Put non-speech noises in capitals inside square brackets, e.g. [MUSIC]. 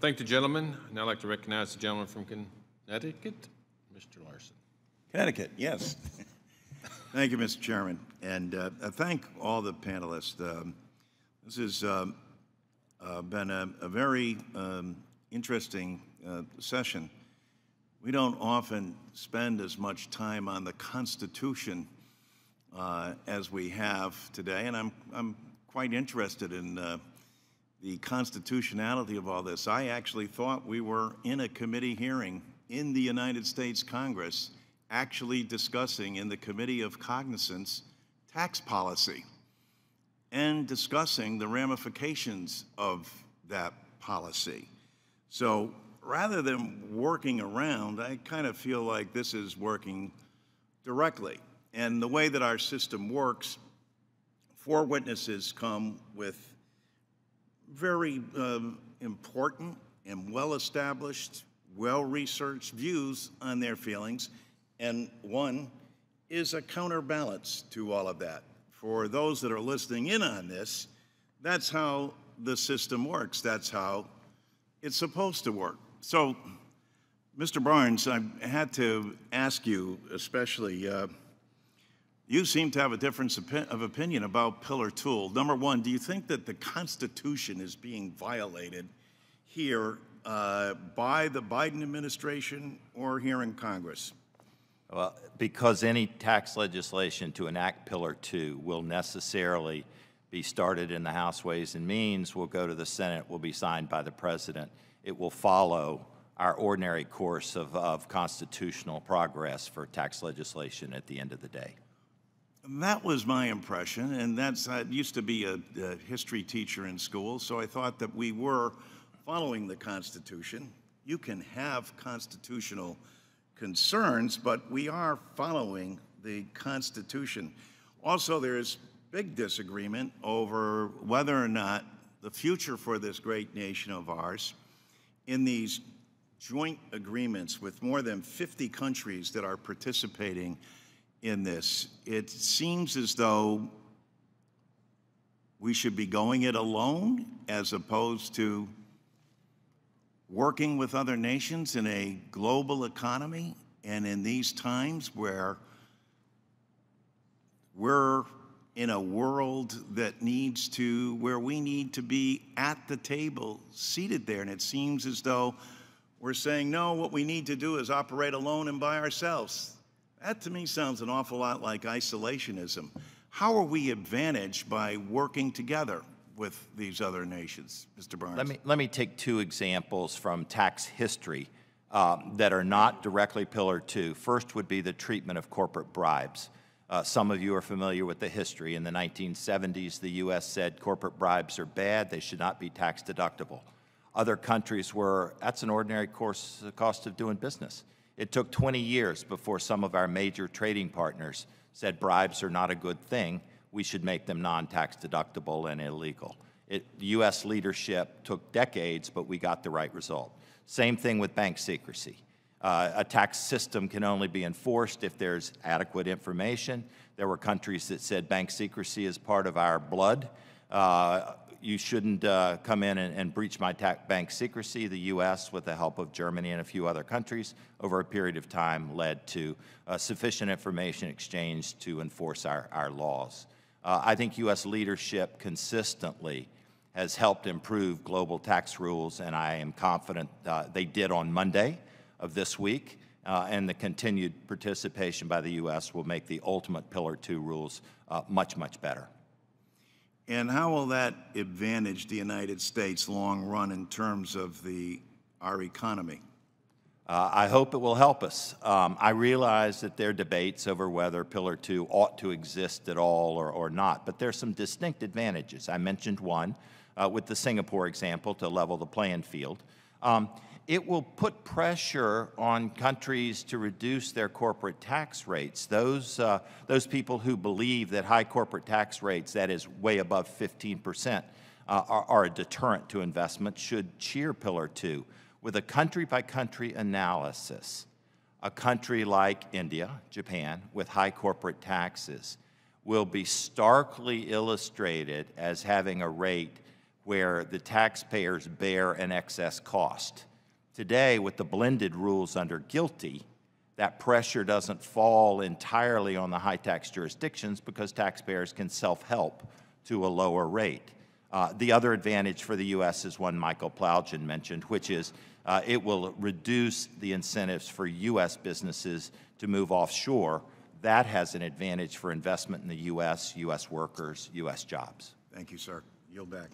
thank the gentleman. I'd now like to recognize the gentleman from Connecticut, Mr. Larson. Connecticut, yes. [LAUGHS] Thank you, Mr. Chairman, and uh, I thank all the panelists. Um, This has um, uh, been a a very um, interesting uh, session. We don't often spend as much time on the Constitution uh, as we have today, and I'm I'm quite interested in uh, the constitutionality of all this. I actually thought we were in a committee hearing in the United States Congress actually discussing in the Committee of Cognizance tax policy and discussing the ramifications of that policy. So rather than working around, I kind of feel like this is working directly. And the way that our system works, four witnesses come with very um, important and well-established, well-researched views on their feelings, and one is a counterbalance to all of that. For those that are listening in on this, that's how the system works. That's how it's supposed to work. So, Mr. Barnes, I had to ask you, especially, uh, you seem to have a difference of opinion about Pillar Two. Number one, do you think that the Constitution is being violated here uh, by the Biden administration or here in Congress? Well, because any tax legislation to enact Pillar Two will necessarily be started in the House Ways and Means, will go to the Senate, will be signed by the President. It will follow our ordinary course of, of constitutional progress for tax legislation at the end of the day. That was my impression, and that's I used to be a, a, history teacher in school, so I thought that we were following the Constitution. You can have constitutional concerns, but we are following the Constitution. Also, there's big disagreement over whether or not the future for this great nation of ours in these joint agreements with more than 50 countries that are participating in this. It seems as though we should be going it alone as opposed to working with other nations in a global economy and in these times where we're in a world that needs to, where we need to be at the table, seated there. And it seems as though we're saying, no, what we need to do is operate alone and by ourselves. That to me sounds an awful lot like isolationism. How are we advantaged by working together with these other nations, Mr. Barnes? Let me, let me take two examples from tax history um, that are not directly Pillar 2. First would be the treatment of corporate bribes. Uh, some of you are familiar with the history. In the 1970s, the U.S. said corporate bribes are bad, they should not be tax deductible. Other countries were, that's an ordinary course, cost of doing business. It took 20 years before some of our major trading partners said bribes are not a good thing. We should make them non-tax deductible and illegal. It, U.S. leadership took decades, but we got the right result. Same thing with bank secrecy. Uh, a tax system can only be enforced if there's adequate information. There were countries that said bank secrecy is part of our blood. Uh, you shouldn't uh, come in and, and breach my tax bank secrecy. The U.S., with the help of Germany and a few other countries, over a period of time led to uh, sufficient information exchange to enforce our, our laws. Uh, I think U.S. leadership consistently has helped improve global tax rules, and I am confident uh, they did on Monday of this week. Uh, and the continued participation by the U.S. will make the ultimate Pillar 2 rules uh, much, much better. And how will that advantage the United States long run in terms of the, our economy? Uh, I hope it will help us. Um, I realize that there are debates over whether Pillar 2 ought to exist at all or, or not, but there's some distinct advantages. I mentioned one uh, with the Singapore example to level the playing field. Um, it will put pressure on countries to reduce their corporate tax rates. Those, uh, those people who believe that high corporate tax rates, that is way above 15%, uh, are, are, a deterrent to investment, should cheer Pillar 2 with a country by country analysis. A country like India, Japan, with high corporate taxes, will be starkly illustrated as having a rate where the taxpayers bear an excess cost. Today, with the blended rules under GILTI, that pressure doesn't fall entirely on the high tax jurisdictions because taxpayers can self-help to a lower rate. Uh, the other advantage for the U.S. is one Michael Plowgen mentioned, which is uh, it will reduce the incentives for U.S. businesses to move offshore. That has an advantage for investment in the U.S., U.S. workers, U.S. jobs. Thank you, sir. Yield back.